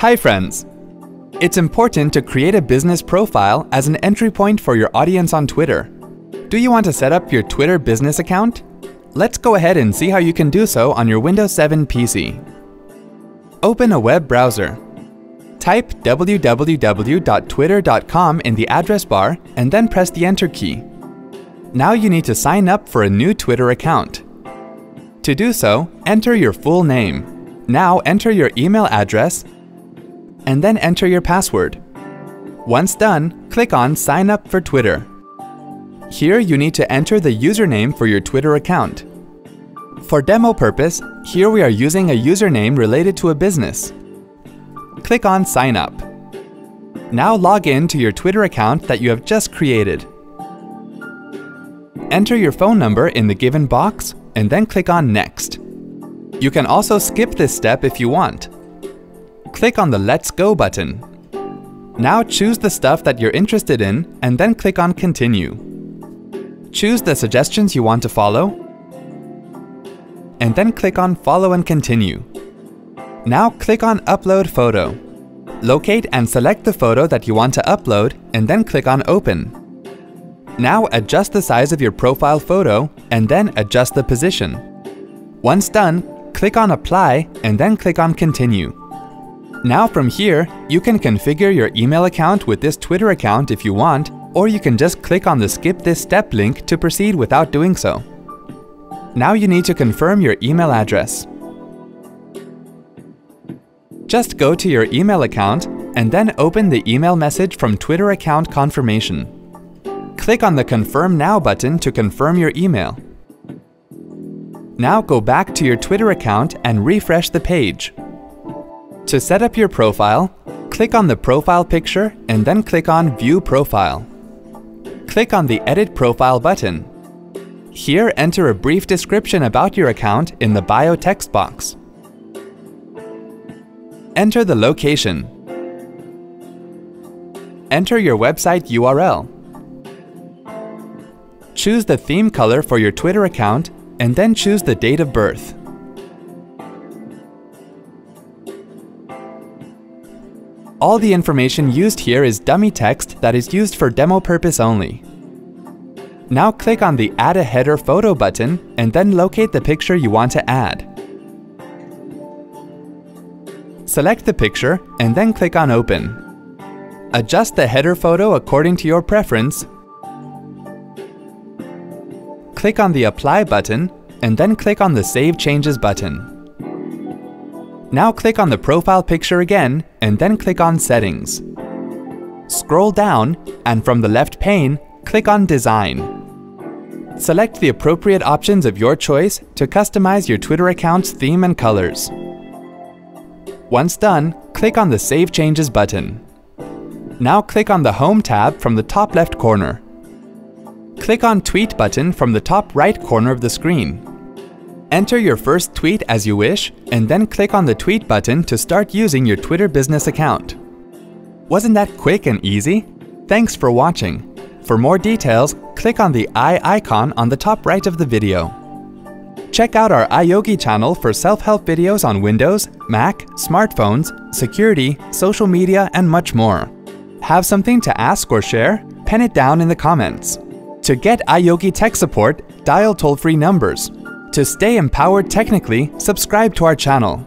Hi friends! It's important to create a business profile as an entry point for your audience on Twitter. Do you want to set up your Twitter business account? Let's go ahead and see how you can do so on your Windows 7 PC. Open a web browser. Type www.twitter.com in the address bar and then press the Enter key. Now you need to sign up for a new Twitter account. To do so, enter your full name. Now enter your email address and then enter your password. Once done, click on Sign up for Twitter. Here you need to enter the username for your Twitter account. For demo purpose, here we are using a username related to a business. Click on Sign Up. Now log in to your Twitter account that you have just created. Enter your phone number in the given box and then click on Next. You can also skip this step if you want click on the Let's Go button. Now choose the stuff that you're interested in and then click on Continue. Choose the suggestions you want to follow and then click on Follow and Continue. Now click on Upload Photo. Locate and select the photo that you want to upload and then click on Open. Now adjust the size of your profile photo and then adjust the position. Once done, click on Apply and then click on Continue. Now from here, you can configure your email account with this Twitter account if you want, or you can just click on the skip this step link to proceed without doing so. Now you need to confirm your email address. Just go to your email account and then open the email message from Twitter account confirmation. Click on the Confirm Now button to confirm your email. Now go back to your Twitter account and refresh the page. To set up your profile, click on the profile picture and then click on View Profile. Click on the Edit Profile button. Here, enter a brief description about your account in the bio text box. Enter the location. Enter your website URL. Choose the theme color for your Twitter account and then choose the date of birth. All the information used here is dummy text that is used for demo purpose only. Now click on the Add a Header Photo button and then locate the picture you want to add. Select the picture and then click on Open. Adjust the header photo according to your preference. Click on the Apply button and then click on the Save Changes button. Now click on the profile picture again and then click on Settings. Scroll down and from the left pane, click on Design. Select the appropriate options of your choice to customize your Twitter account's theme and colors. Once done, click on the Save Changes button. Now click on the Home tab from the top left corner. Click on Tweet button from the top right corner of the screen. Enter your first tweet as you wish, and then click on the tweet button to start using your Twitter business account. Wasn't that quick and easy? Thanks for watching. For more details, click on the i icon on the top right of the video. Check out our iYogi channel for self-help videos on Windows, Mac, smartphones, security, social media, and much more. Have something to ask or share? Pen it down in the comments. To get iYogi tech support, dial toll-free numbers to stay empowered technically, subscribe to our channel.